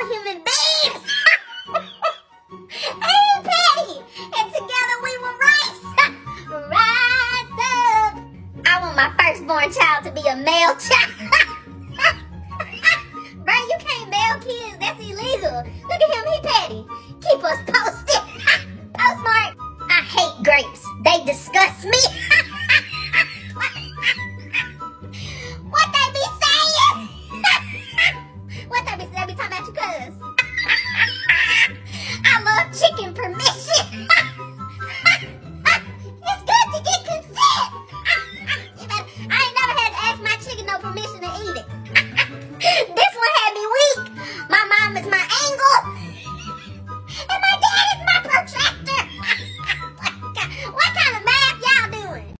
all human beings. I want my firstborn child to be a male child. Bro, you can't male kids. That's illegal. Look at him. He Patty. Keep us posted. Postmark. I hate grapes. They disgust me. with my ankle.